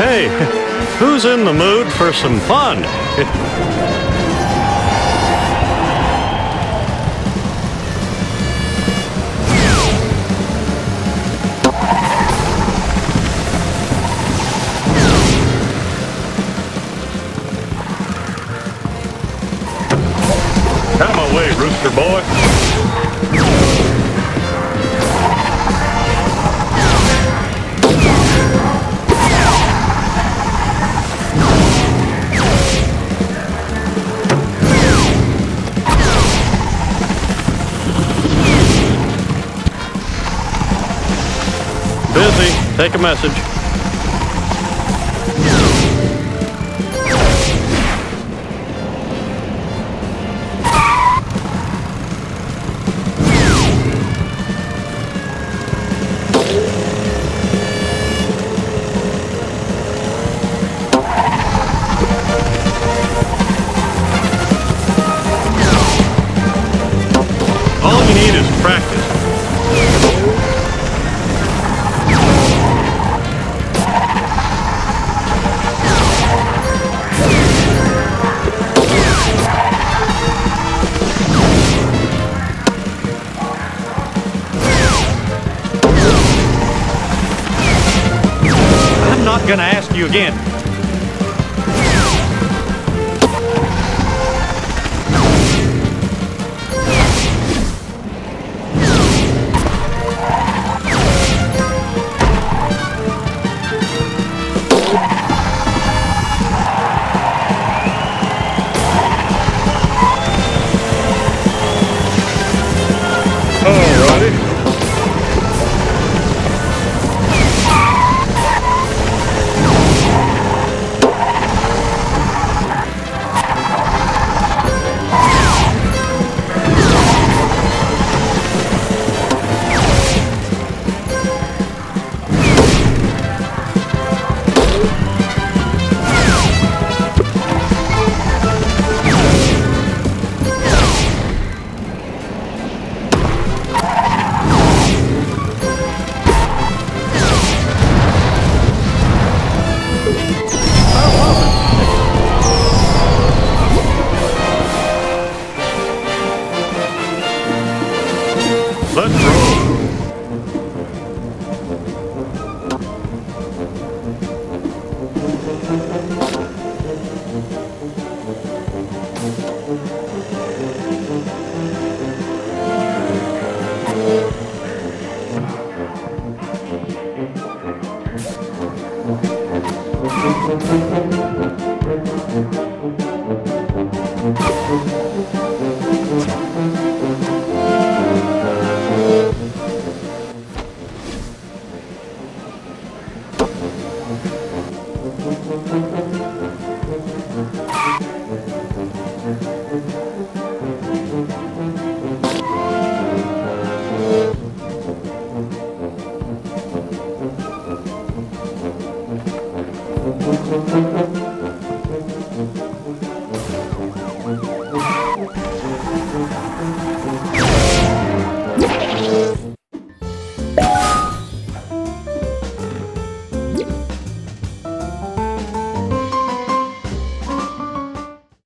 Hey, who's in the mood for some fun? Come away, rooster boy. Take a message. I'm gonna ask you again.